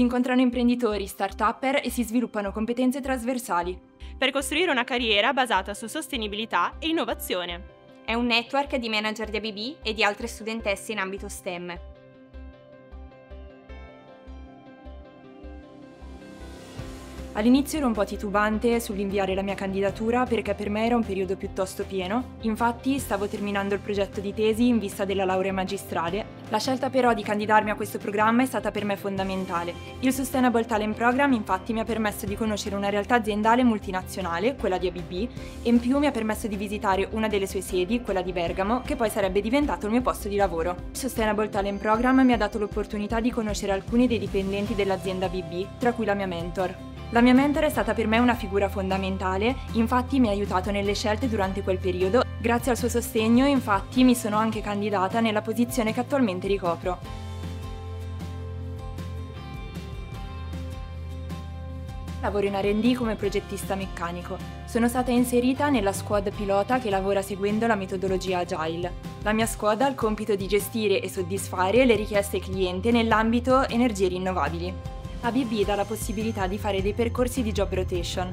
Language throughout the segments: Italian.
Si incontrano imprenditori, start-upper e si sviluppano competenze trasversali. Per costruire una carriera basata su sostenibilità e innovazione. È un network di manager di ABB e di altre studentesse in ambito STEM. All'inizio ero un po' titubante sull'inviare la mia candidatura perché per me era un periodo piuttosto pieno, infatti stavo terminando il progetto di tesi in vista della laurea magistrale. La scelta però di candidarmi a questo programma è stata per me fondamentale. Il Sustainable Talent Program infatti mi ha permesso di conoscere una realtà aziendale multinazionale, quella di ABB, e in più mi ha permesso di visitare una delle sue sedi, quella di Bergamo, che poi sarebbe diventato il mio posto di lavoro. Il Sustainable Talent Program mi ha dato l'opportunità di conoscere alcuni dei dipendenti dell'azienda ABB, tra cui la mia mentor. La mia mentor è stata per me una figura fondamentale, infatti mi ha aiutato nelle scelte durante quel periodo. Grazie al suo sostegno, infatti, mi sono anche candidata nella posizione che attualmente ricopro. Lavoro in R&D come progettista meccanico. Sono stata inserita nella squad pilota che lavora seguendo la metodologia Agile. La mia squad ha il compito di gestire e soddisfare le richieste cliente nell'ambito energie rinnovabili. ABB dà la possibilità di fare dei percorsi di job rotation.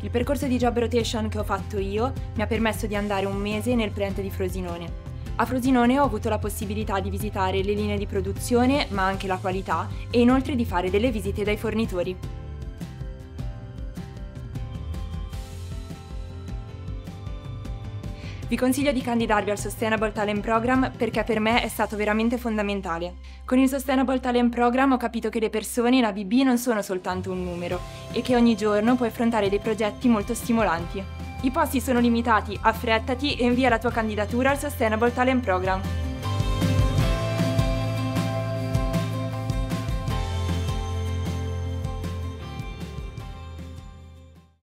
Il percorso di job rotation che ho fatto io mi ha permesso di andare un mese nel plant di Frosinone. A Frosinone ho avuto la possibilità di visitare le linee di produzione, ma anche la qualità, e inoltre di fare delle visite dai fornitori. Vi consiglio di candidarvi al Sustainable Talent Program perché per me è stato veramente fondamentale. Con il Sustainable Talent Program ho capito che le persone in ABB non sono soltanto un numero e che ogni giorno puoi affrontare dei progetti molto stimolanti. I posti sono limitati, affrettati e invia la tua candidatura al Sustainable Talent Program.